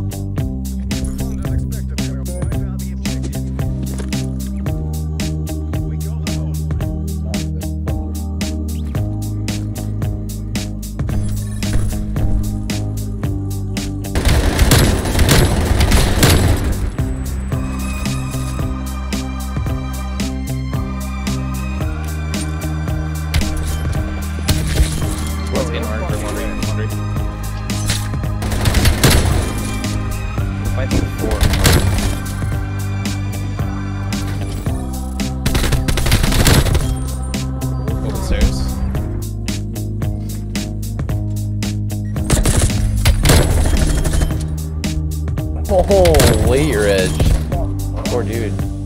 while. What's in laundry? Might Oh, later edge. Poor dude.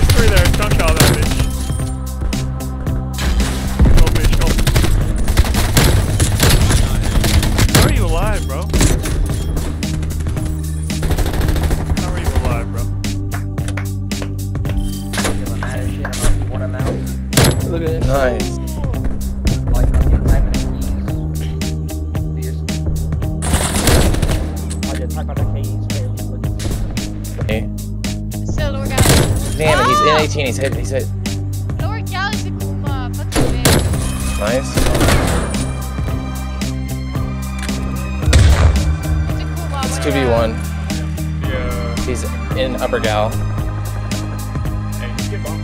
There's three there. Don't kill that bitch. Oh, bitch. Oh. How are you alive, bro? How are you alive, bro? Look at it. Nice. Damn it, he's in Ah! 18. He's hit. He's hit. Låg jag inte komma. Fattar du? Nice. Inte komma. It's 2v1. Yeah. He's in upper gal. Hey, skip off.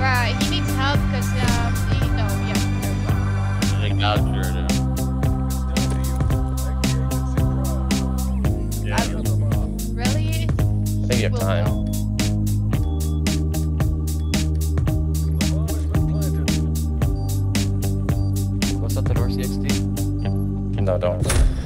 Right, he needs help because um, he no, yeah. Yeah. Really? I think you have time. Up the door, CXT? No, don't.